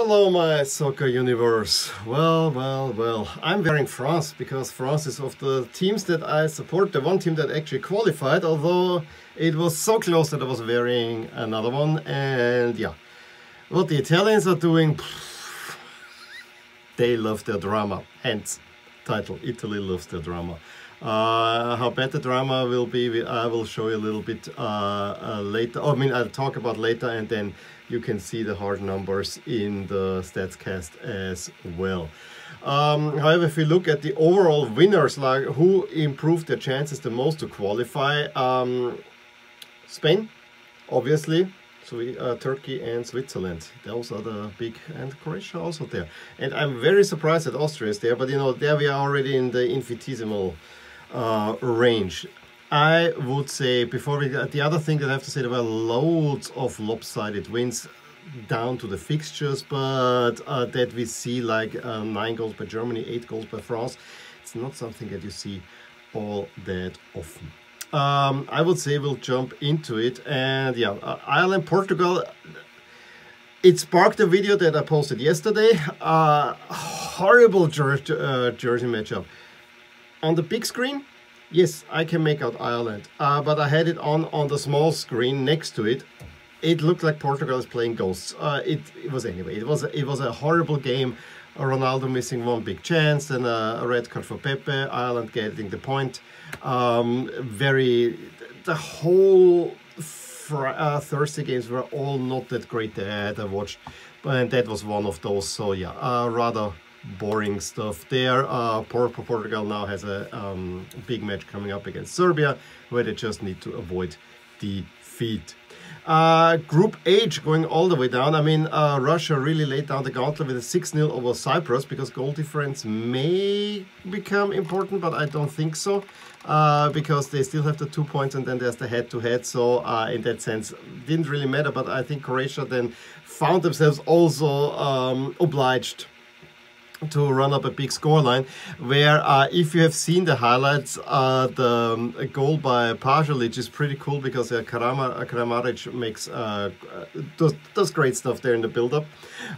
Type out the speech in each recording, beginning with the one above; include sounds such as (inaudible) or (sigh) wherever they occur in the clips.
Hello my soccer universe. Well, well, well. I'm wearing France because France is of the teams that I support, the one team that actually qualified, although it was so close that I was wearing another one. And yeah, what the Italians are doing, they love their drama. Hence, title, Italy loves their drama. Uh, how bad the drama will be, I will show you a little bit uh, uh, later. Oh, I mean, I'll talk about later and then you can see the hard numbers in the StatsCast as well. Um, however, if we look at the overall winners, like who improved their chances the most to qualify, um, Spain, obviously, so uh, Turkey and Switzerland. Those are the big, and Croatia also there. And I'm very surprised that Austria is there, but you know, there we are already in the infinitesimal uh, range. I would say before we the other thing that I have to say there were loads of lopsided wins down to the fixtures, but uh, that we see like uh, nine goals by Germany, eight goals by France. It's not something that you see all that often. Um, I would say we'll jump into it, and yeah, uh, Ireland, Portugal. It sparked a video that I posted yesterday. Uh, horrible jersey, uh, jersey matchup on the big screen, yes, I can make out Ireland. Uh, but I had it on on the small screen next to it. It looked like Portugal is playing ghosts. Uh, it, it, was anyway. It was it was a horrible game. Ronaldo missing one big chance, then a, a red card for Pepe. Ireland getting the point. Um, very the whole uh, Thursday games were all not that great that I watched, but that was one of those. So yeah, uh, rather boring stuff there. Uh, Portugal now has a um, big match coming up against Serbia where they just need to avoid defeat. Uh, group H going all the way down. I mean, uh, Russia really laid down the gauntlet with a 6-0 over Cyprus because goal difference may become important, but I don't think so uh, because they still have the two points and then there's the head-to-head. -head. So uh, in that sense, didn't really matter, but I think Croatia then found themselves also um, obliged to run up a big scoreline where uh, if you have seen the highlights uh, the um, goal by Pasalic is pretty cool because uh, Karama, uh, Kramaric makes uh, does, does great stuff there in the build-up.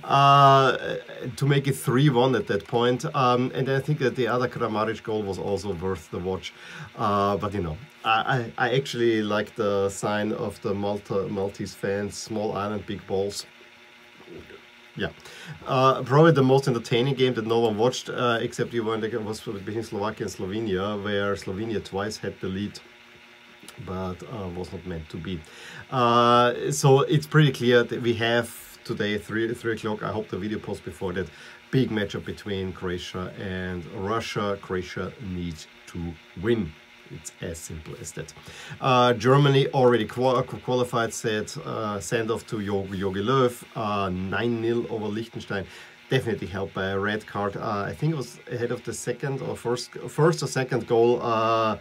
Uh, to make it 3-1 at that point um, and I think that the other Kramaric goal was also worth the watch. Uh, but you know I, I actually like the sign of the Malta Maltese fans small island big balls yeah, uh, probably the most entertaining game that no one watched, uh, except you one that was between Slovakia and Slovenia, where Slovenia twice had the lead, but uh, was not meant to be. Uh, so it's pretty clear that we have today three three o'clock. I hope the video post before that big matchup between Croatia and Russia. Croatia needs to win. It's as simple as that. Uh, Germany already qual qualified, said uh, send off to Jogi, Löw, 9-0 uh, over Liechtenstein. Definitely helped by a red card. Uh, I think it was ahead of the second or first, first or second goal uh,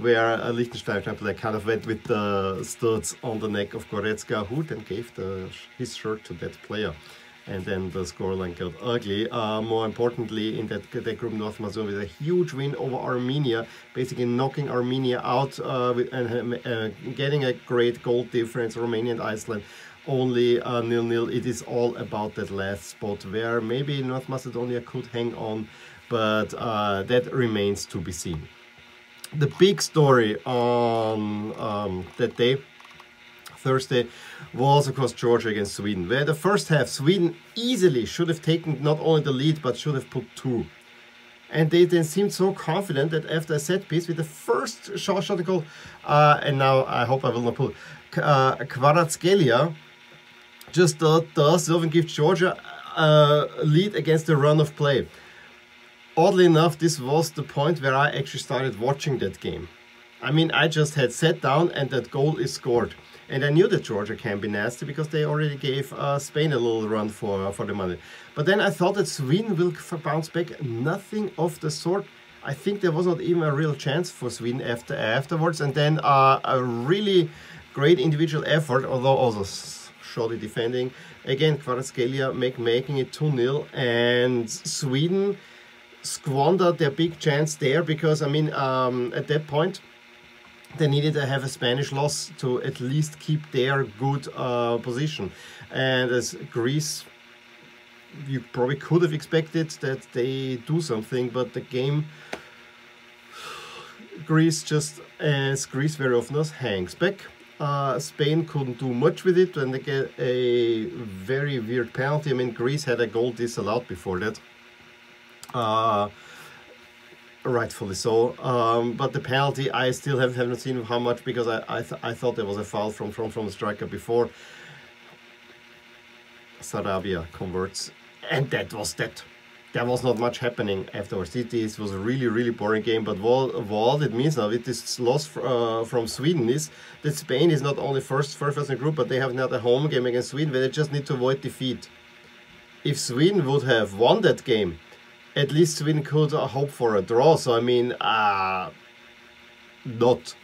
where uh, Liechtenstein kind of went with the studs on the neck of Goretzka, who then gave the, his shirt to that player and then the scoreline got ugly. Uh, more importantly, in that, that group, North Macedonia with a huge win over Armenia, basically knocking Armenia out uh, with, and uh, getting a great goal difference. Romania and Iceland only uh, nil-nil. It is all about that last spot where maybe North Macedonia could hang on, but uh, that remains to be seen. The big story on um, that day Thursday was of course Georgia against Sweden, where the first half Sweden easily should have taken not only the lead but should have put two. And they then seemed so confident that after a set piece with the first shot shot goal, uh, and now I hope I will not pull, uh, Kvaratskhelia just does and give Georgia a lead against the run of play. Oddly enough, this was the point where I actually started watching that game. I mean, I just had sat down and that goal is scored. And I knew that Georgia can be nasty because they already gave uh, Spain a little run for, for the money. But then I thought that Sweden will bounce back. Nothing of the sort. I think there was not even a real chance for Sweden after afterwards. And then uh, a really great individual effort, although also shoddy defending. Again, Kvaratskhelia make, making it 2-0. And Sweden squandered their big chance there because, I mean, um, at that point, they needed to have a Spanish loss to at least keep their good uh, position. And as Greece you probably could have expected that they do something, but the game, Greece just, as Greece very often does, hangs back. Uh, Spain couldn't do much with it and they get a very weird penalty. I mean, Greece had a goal disallowed before that. Uh, rightfully so. Um, but the penalty, I still have, haven't seen how much because I I, th I thought there was a foul from from from the striker before. Sarabia converts, and that was that. There was not much happening afterwards. It, it was a really, really boring game. But what, what it means now with this loss uh, from Sweden is that Spain is not only first, first, in the group, but they have now a home game against Sweden where they just need to avoid defeat. If Sweden would have won that game, at least Sweden could hope for a draw. So I mean, uh, not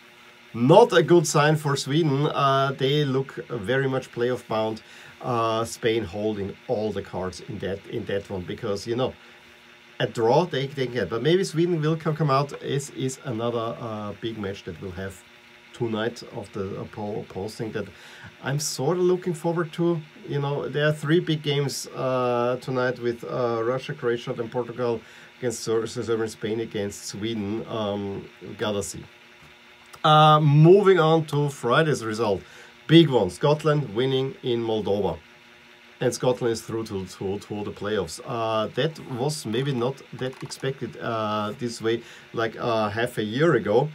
not a good sign for Sweden. Uh, they look very much playoff bound. Uh, Spain holding all the cards in that in that one because you know a draw they, they can get, but maybe Sweden will come come out. Is is another uh, big match that we'll have tonight of the uh, posting that I'm sort of looking forward to. You know, there are three big games uh, tonight with uh, Russia, Croatia, and Portugal against Serbia, Spain against Sweden. Um, gotta see. Uh, moving on to Friday's result. Big one, Scotland winning in Moldova. And Scotland is through to, to, to the playoffs. Uh, that was maybe not that expected uh, this way like uh, half a year ago.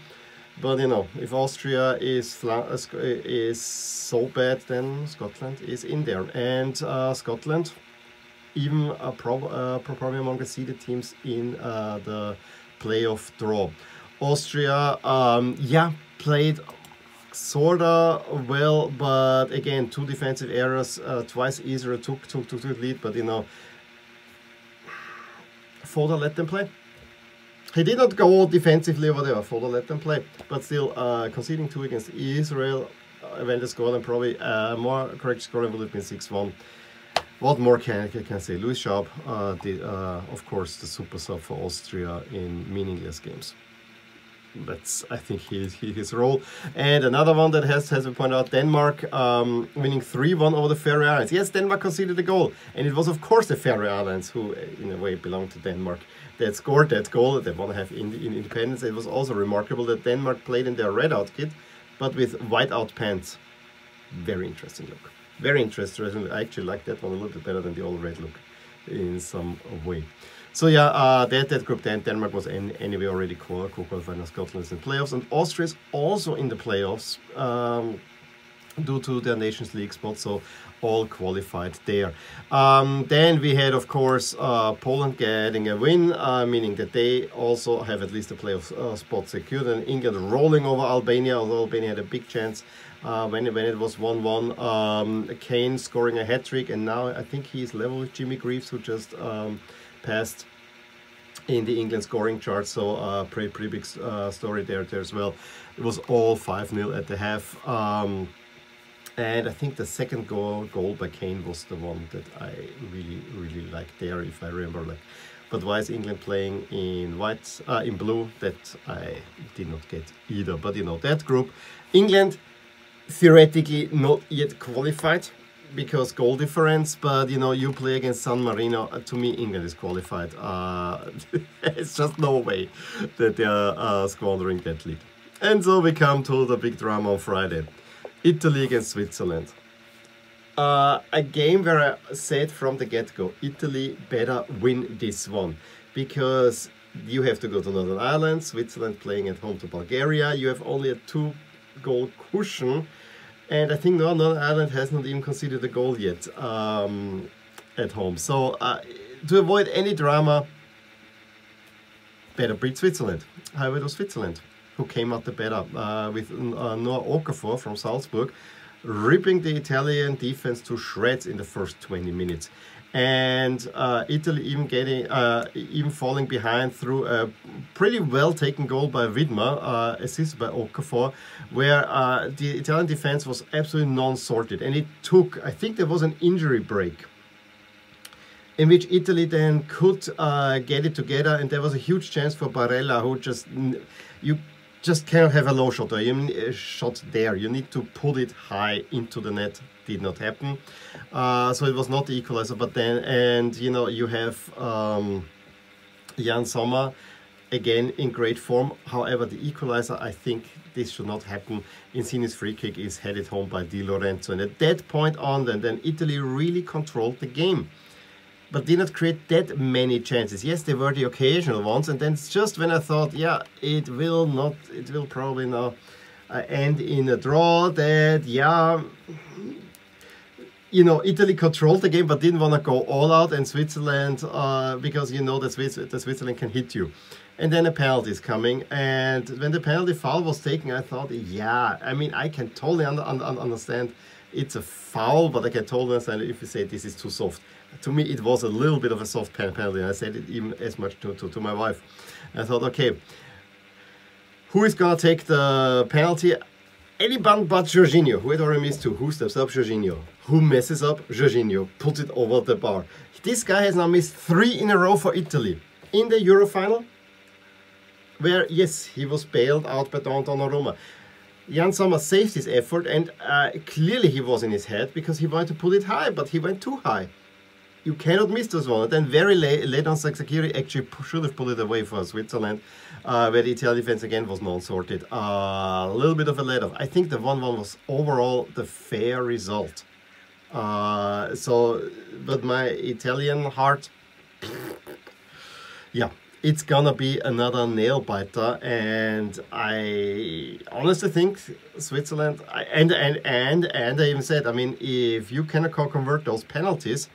But you know, if Austria is uh, is so bad, then Scotland is in there, and uh, Scotland, even uh, pro uh, probably among the seeded teams in uh, the playoff draw. Austria, um, yeah, played sorta well, but again, two defensive errors. Uh, twice Israel took took took the lead, but you know, Foda let them play. He did not go defensively or whatever, Foda let them play, but still uh, conceding two against Israel, uh, when the score and probably uh, more correct score would have been 6-1. What more can I can say? Louis Schaub, uh, the, uh, of course, the super sub for Austria in meaningless games. That's, I think, his, his role. And another one that has, has been pointed out, Denmark um, winning 3-1 over the Faroe Islands. Yes, Denmark conceded a goal. And it was, of course, the Faroe Islands who, in a way, belonged to Denmark that scored that goal. They want to have in, in independence. It was also remarkable that Denmark played in their red out kit, but with white out pants. Very interesting look. Very interesting. I actually like that one a little bit better than the old red look in some way. So yeah, uh, that, that group then Denmark was in, anyway already qualified and Scotland is in playoffs and Austria is also in the playoffs um, due to their Nations League spot. So all qualified there. Um, then we had, of course, uh, Poland getting a win, uh, meaning that they also have at least a playoff uh, spot secured. And England rolling over Albania, although Albania had a big chance uh, when, when it was 1-1. Um, Kane scoring a hat-trick, and now I think he's level with Jimmy Greaves, who just um, passed in the England scoring chart. So uh, pretty, pretty big uh, story there, there as well. It was all 5-0 at the half. Um, and I think the second goal, goal by Kane was the one that I really, really liked there, if I remember. Like, but why is England playing in white, uh, in blue? That I did not get either. But you know, that group, England theoretically not yet qualified because goal difference, but you know, you play against San Marino. Uh, to me, England is qualified. Uh, (laughs) it's just no way that they are uh, squandering that lead. And so we come to the big drama on Friday. Italy against Switzerland. Uh, a game where I said from the get-go, Italy better win this one because you have to go to Northern Ireland, Switzerland playing at home to Bulgaria. You have only a two-goal cushion, and I think Northern Ireland has not even conceded a goal yet um, at home. So uh, to avoid any drama, better beat Switzerland. However, it was Switzerland who came out the better uh, with uh, Noah Okafor from Salzburg, ripping the Italian defense to shreds in the first 20 minutes. And uh, Italy even getting, uh, even falling behind through a pretty well taken goal by Widmer, uh, assisted by Okafor, where uh, the Italian defense was absolutely non-sorted. And it took, I think there was an injury break in which Italy then could uh, get it together, and there was a huge chance for Barella, who just you just cannot have a low shot or you a shot there. You need to put it high into the net. Did not happen. Uh, so it was not the equalizer. But then, and you know, you have um, Yann Sommer again in great form. However, the equalizer, I think this should not happen. Insigne's free kick is headed home by Di Lorenzo. And at that point on, then, then Italy really controlled the game but did not create that many chances. Yes, there were the occasional ones, and then it's just when I thought, yeah, it will not, it will probably now uh, end in a draw. That yeah, you know, Italy controlled the game, but didn't want to go all out, and Switzerland, uh, because you know that Swiss, Switzerland can hit you. And then a penalty is coming, and when the penalty foul was taken, I thought, yeah, I mean, I can totally under, under, understand it's a foul, but I can totally understand if you say this is too soft to me it was a little bit of a soft penalty. I said it even as much to, to, to my wife. I thought, okay, who is gonna take the penalty? Anyone but Jorginho, who had already missed two. Who steps up? Jorginho. Who messes up? Jorginho. Puts it over the bar. This guy has now missed three in a row for Italy. In the Euro final, where, yes, he was bailed out by Don Donnarumma. Yann Sommer saved his effort and uh, clearly he was in his head because he wanted to put it high, but he went too high you cannot miss this one. And then very late, late on Shaqiri actually should have put it away for Switzerland, uh, where the Italian defense again was non-sorted. Uh, a little bit of a let-off. I think the 1-1 was overall the fair result. Uh, so, but my Italian heart, yeah, it's gonna be another nail biter, and I honestly think Switzerland, and and and and I even said, I mean, if you cannot convert those penalties,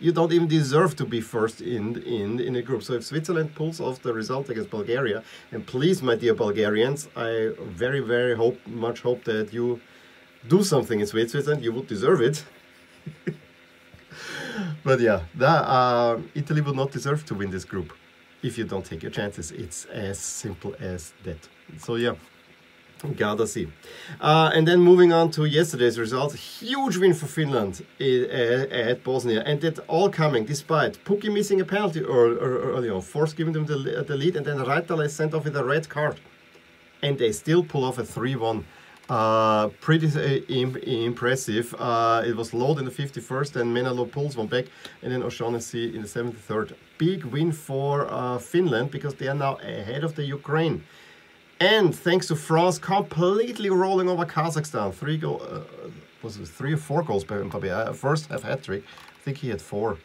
you don't even deserve to be first in, in, in a group. So if Switzerland pulls off the result against Bulgaria, and please, my dear Bulgarians, I very, very hope, much hope that you do something in Switzerland. You would deserve it. (laughs) but yeah, that, uh, Italy would not deserve to win this group if you don't take your chances. It's as simple as that. So yeah. (laughs) See. Uh, and then moving on to yesterday's results, huge win for Finland at Bosnia, and that all coming despite Pukki missing a penalty early on, Forss giving them the, the lead, and then Raitala is sent off with a red card. And they still pull off a 3-1. Uh, pretty uh, imp impressive. Uh, it was Lod in the 51st, and Menalo pulls one back, and then O'Shaughnessy in the 73rd. Big win for uh, Finland because they are now ahead of the Ukraine. And thanks to France completely rolling over Kazakhstan. Three goal, uh, was it three or four goals by Mbappe? Uh, first half hat trick. I think he had four.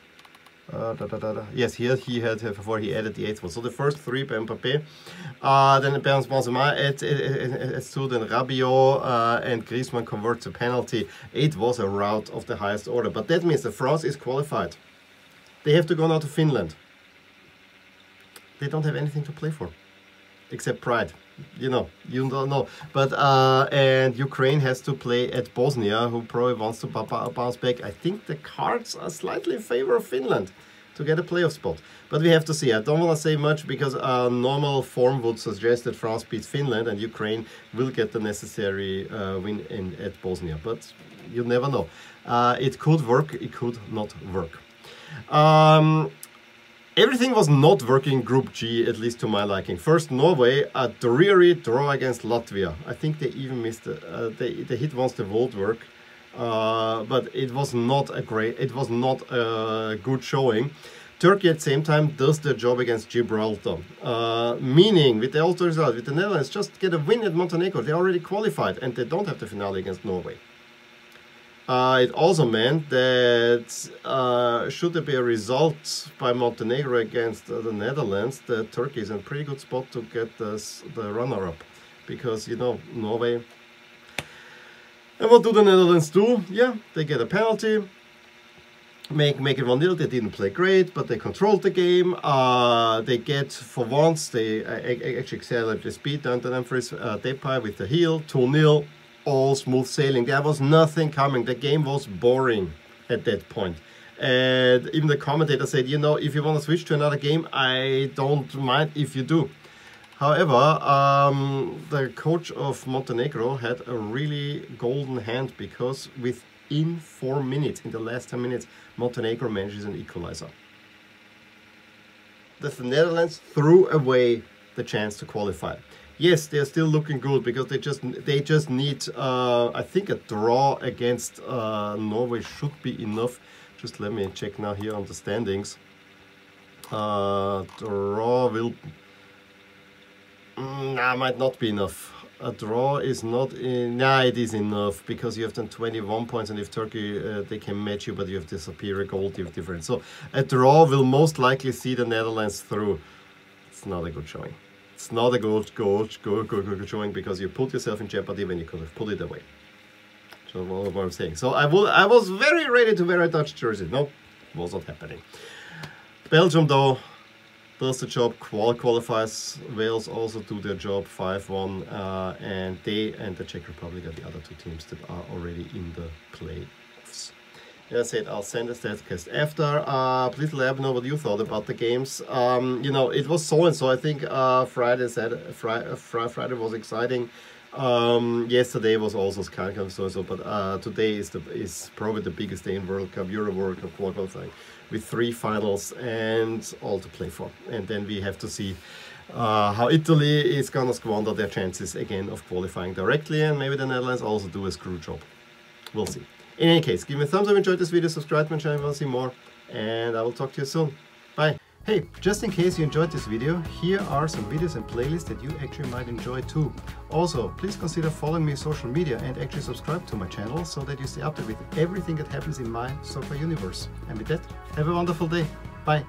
Uh, da, da, da, yes, he had, he had before he added the eighth one. So the first three by Mbappe. Uh, then Berns Benzema two, then Rabiot uh, and Griezmann converts a penalty. It was a rout of the highest order. But that means that France is qualified. They have to go now to Finland. They don't have anything to play for, except pride you know, you don't know. But uh, and Ukraine has to play at Bosnia, who probably wants to bounce back. I think the cards are slightly in favor of Finland to get a playoff spot. But we have to see. I don't want to say much because uh, normal form would suggest that France beats Finland and Ukraine will get the necessary uh, win in at Bosnia. But you never know. Uh, it could work. It could not work. Um, Everything was not working Group G, at least to my liking. First, Norway, a dreary draw against Latvia. I think they even missed, uh, they, they hit once the vault work, uh, but it was not a great, it was not a good showing. Turkey at the same time does their job against Gibraltar. Uh, meaning, with the also result, with the Netherlands, just get a win at Montenegro. They already qualified and they don't have the finale against Norway. Uh, it also meant that uh, should there be a result by Montenegro against uh, the Netherlands, that Turkey is in a pretty good spot to get the runner-up. Because, you know, Norway... And what do the Netherlands do? Yeah, they get a penalty, make make it 1-0. They didn't play great, but they controlled the game. Uh, they get, for once, they actually accelerate the speed down to Dumfries uh, Depay with the heel, 2-0 all smooth sailing. There was nothing coming. The game was boring at that point. And even the commentator said, you know, if you want to switch to another game, I don't mind if you do. However, um, the coach of Montenegro had a really golden hand because within four minutes, in the last 10 minutes, Montenegro manages an equalizer. The Netherlands threw away the chance to qualify. Yes, they're still looking good because they just they just need uh, I think a draw against uh, Norway should be enough. Just let me check now here on the standings. Uh, draw will mm, nah, might not be enough. A draw is not in. Nah, it is enough because you have done 21 points, and if Turkey uh, they can match you, but you have this superior goal difference. So a draw will most likely see the Netherlands through. It's not a good showing. It's not a good, good, good, good, good showing because you put yourself in jeopardy when you could have put it away. So what I'm saying. So I will. I was very ready to wear a Dutch jersey. No, was not happening. Belgium though does the job, qual qualifies. Wales also do their job 5-1 uh, and they and the Czech Republic are the other two teams that are already in the playoffs. I said, I'll send a statcast after. Uh, please let me know what you thought about the games. Um, you know, it was so and so. I think uh, Friday said Friday was exciting. Um, yesterday was also kind of so and so, but uh, today is the is probably the biggest day in World Cup, Euro World Cup qualifying with three finals and all to play for. And then we have to see uh, how Italy is gonna squander their chances again of qualifying directly and maybe the Netherlands also do a screw job. We'll see. In any case, give me a thumbs up if you enjoyed this video, subscribe to my channel if you want to see more, and I will talk to you soon. Bye! Hey, just in case you enjoyed this video, here are some videos and playlists that you actually might enjoy too. Also, please consider following me on social media and actually subscribe to my channel so that you stay updated with everything that happens in my soccer universe. And with that, have a wonderful day. Bye.